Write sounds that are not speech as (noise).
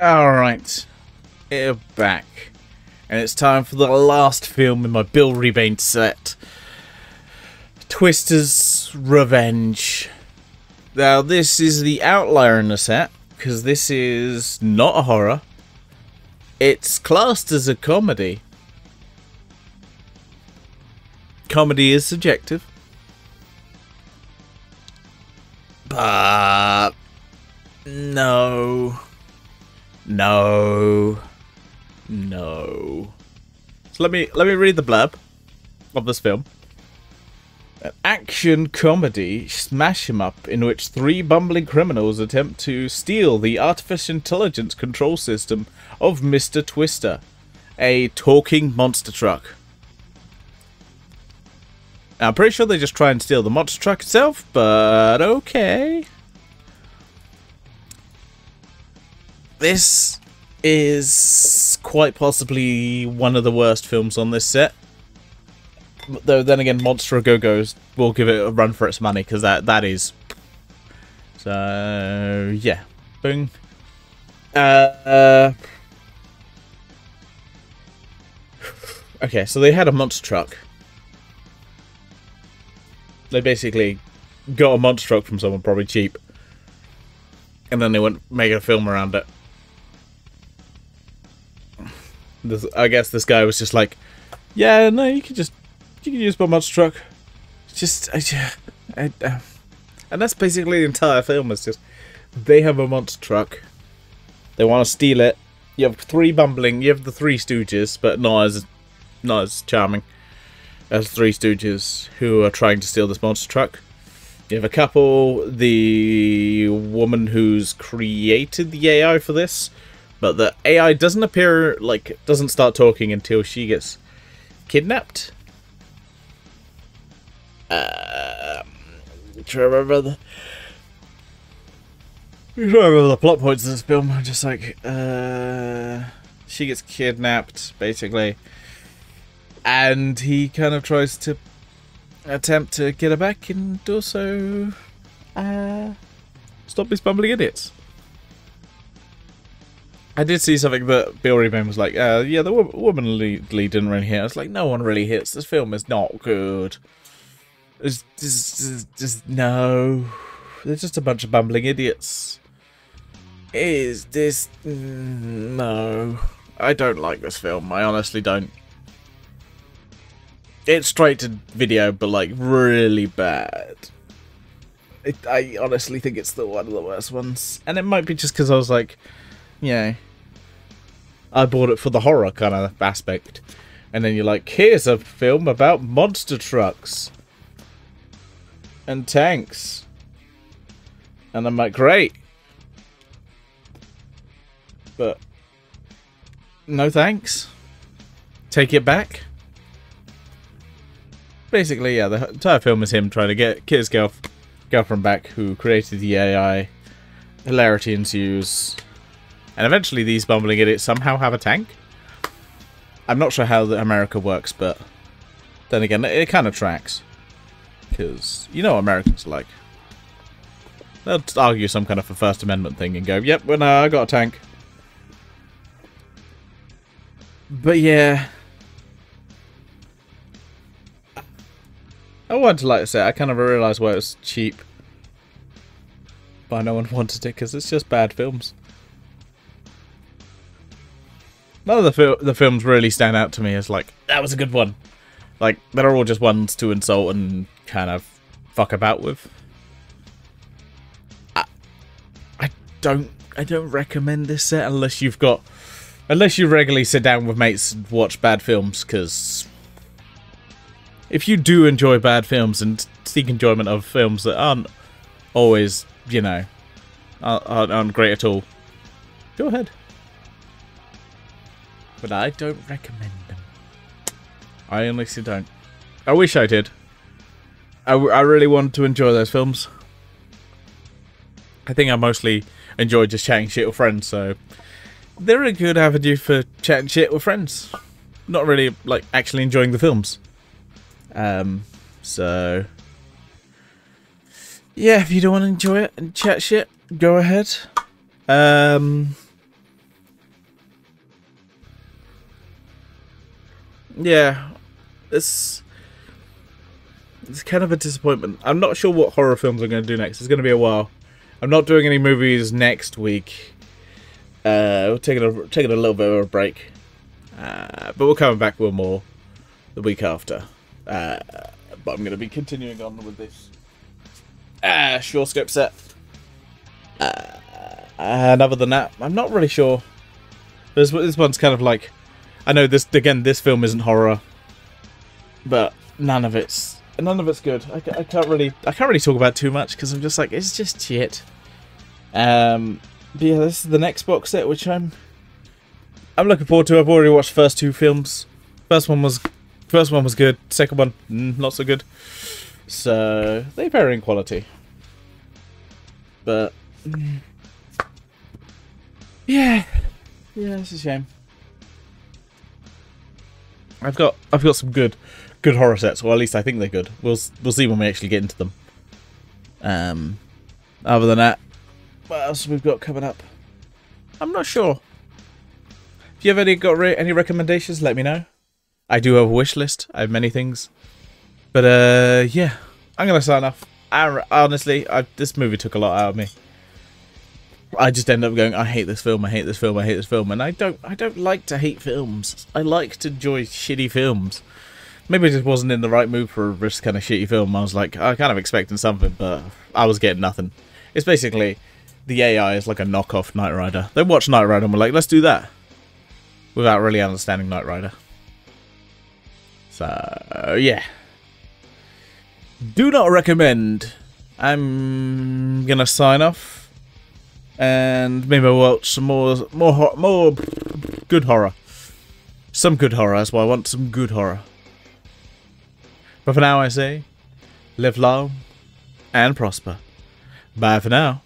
Alright. We're back. And it's time for the last film in my Bill Rebane set. Twister's Revenge. Now, this is the outlier in the set, because this is not a horror. It's classed as a comedy. Comedy is subjective. But... No. No. No. So let me let me read the blurb of this film. An action comedy smash 'em up in which three bumbling criminals attempt to steal the artificial intelligence control system of Mr. Twister, a talking monster truck. Now, I'm pretty sure they just try and steal the monster truck itself, but okay. This is quite possibly one of the worst films on this set. Though then again, Monster Go Go's will give it a run for its money because that that is. So yeah, boom. Uh, uh, okay, so they had a monster truck. They basically got a monster truck from someone, probably cheap, and then they went make a film around it. This, I guess this guy was just like, yeah, no, you can just you can use my monster truck. Just, I, I, uh, and that's basically the entire film. Is just they have a monster truck. They want to steal it. You have three bumbling. You have the three Stooges, but not as not as charming as Three Stooges who are trying to steal this monster truck. You have a couple, the woman who's created the AI for this, but the AI doesn't appear, like, doesn't start talking until she gets kidnapped. Uh, trying to remember the. Trying remember the plot points of this film. I'm just like, uh, she gets kidnapped, basically, and he kind of tries to attempt to get her back and also uh, stop these bumbling idiots. I did see something that Bill Rebane was like, uh, yeah, the wo woman lead, lead didn't really hit. I was like, no one really hits. This film is not good. It's just, just, just no. They're just a bunch of bumbling idiots. Is this... No. I don't like this film. I honestly don't. It's straight to video, but like really bad. It, I honestly think it's the one of the worst ones. And it might be just because I was like, yeah, I bought it for the horror kind of aspect. And then you're like, here's a film about monster trucks and tanks. And I'm like, great. But no thanks. Take it back. Basically, yeah, the entire film is him trying to get, get his girl, girlfriend back who created the AI. Hilarity ensues. And eventually these bumbling idiots somehow have a tank. I'm not sure how America works, but then again, it, kind of tracks. Because you know Americans are like. They'll argue some kind of a First Amendment thing and go, yep, well, no, I got a tank. But yeah. I wanted to like say, I kind of realised why it was cheap. But no one (laughs) wanted it because it's just bad films. None of the fil the films really stand out to me as like that was a good one. Like they're all just ones to insult and kind of fuck about with. I, I don't I don't recommend this set unless you've got unless you regularly sit down with mates and watch bad films because if you do enjoy bad films and seek enjoyment of films that aren't always you know aren't, great at all, go ahead but I don't recommend them. I honestly don't. I wish I did. I, I really wanted to enjoy those films. I think I mostly enjoy just chatting shit with friends, so they're a good avenue for chatting shit with friends. Not really like actually enjoying the films. Um, so yeah, if you don't want to enjoy it and chat shit, go ahead. Um, yeah, it's it's kind of a disappointment. I'm not sure what horror films I'm going to do next. It's going to be a while. I'm not doing any movies next week. Uh, we're taking a taking a little bit of a break, uh, but we're coming back with more the week after. Uh, but I'm going to be continuing on with this uh, sure scope set. Uh, and other than that, I'm not really sure. This this one's kind of like, I know this again. This film isn't horror, but none of it's none of it's good. I, I can't really I can't really talk about too much because I'm just like it's just shit. Um, but yeah, this is the next box set, which I'm I'm looking forward to. I've already watched the first two films. First one was first one was good. Second one mm, not so good. So they vary in quality, but mm, yeah, yeah, it's a shame. I've got I've got some good good horror sets, or at least I think they're good. We'll we'll see when we actually get into them. Um, other than that, what else we've got coming up? I'm not sure. If you have any got re any recommendations, let me know. I do have a wish list. I have many things, but uh, yeah, I'm gonna sign off. I, honestly, I, this movie took a lot out of me. I just end up going, I hate this film, I hate this film, I hate this film, and I don't, I don't like to hate films. I like to enjoy shitty films. Maybe I just wasn't in the right mood for this kind of shitty film. I was like, I kind of expecting something, but I was getting nothing. It's basically the AI is like a knockoff Knight Rider. They watch Knight Rider and we're like, let's do that, without really understanding Knight Rider. So yeah, do not recommend. I'm gonna sign off and maybe I'll watch some more, more, more good horror. Some good horror, that's why I want some good horror. But for now I say, live long and prosper. Bye for now.